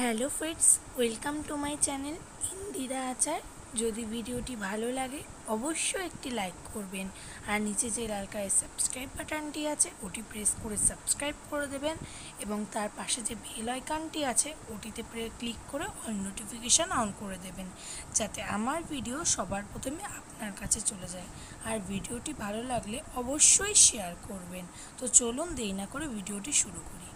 Hello friends, welcome to my channel Indira Achar. যদি ভিডিওটি ভালো লাগে, অবশ্যই একটি লাইক করবেন। আর নিচে যে লাল কালারের সাবস্ক্রাইব বাটনটি আছে, ওটি প্রেস করে সাবস্ক্রাইব করে দেবেন এবং তার পাশে যে বেল আইকনটি আছে, ওটিতে ক্লিক করে অল নোটিফিকেশান অন করে দেবেন, যাতে আমার ভিডিও সবার প্রথমে আপনার কাছে চলে যায়। আর ভিডিওটি ভালো লাগলে অবশ্যই শেয়ার করবেন। তো চলুন দেরি না করে ভিডিওটি শুরু করি।